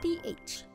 PH.